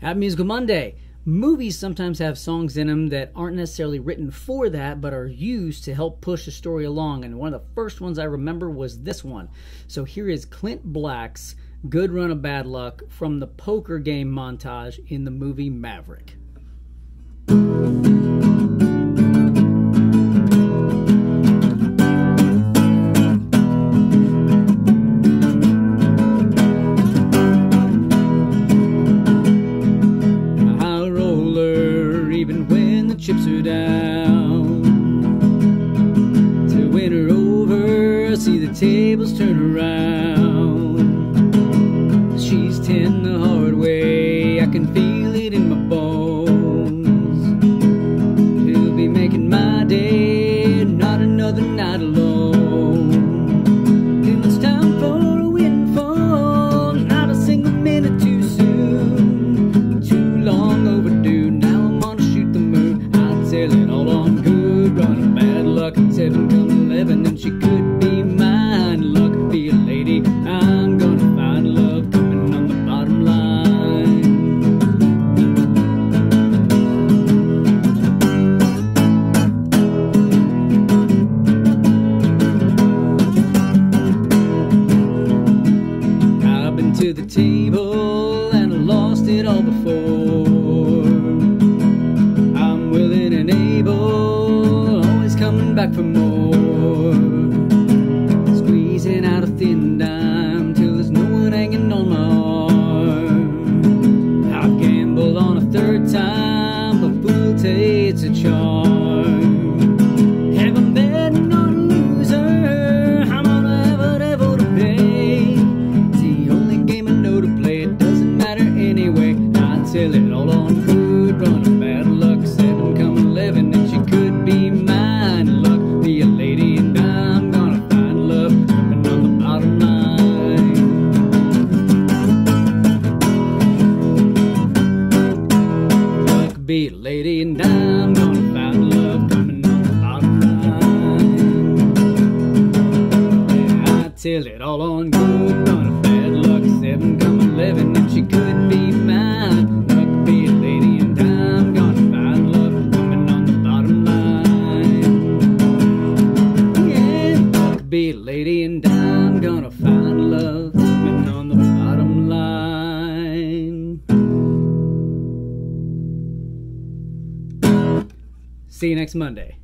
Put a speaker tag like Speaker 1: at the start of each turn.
Speaker 1: Happy Musical Monday. Movies sometimes have songs in them that aren't necessarily written for that, but are used to help push the story along. And one of the first ones I remember was this one. So here is Clint Black's Good Run of Bad Luck from the poker game montage in the movie Maverick. Chips are down. To win her over, I see the tables turn around. She's ten the hard way, I can feel it all on good run of bad luck. Seven come eleven, and she could be mine. Luck be a lady, I'm gonna find love coming on the bottom line. I've been to the table back for more. Squeezing out a thin dime till there's no one hanging on my arm. I've gambled on a third time, but fool takes a charm. Be a lady, and I'm gonna find love coming on the bottom line. Yeah, I tell it all on good of bad luck. Seven come eleven, and she could be mine. See you next Monday.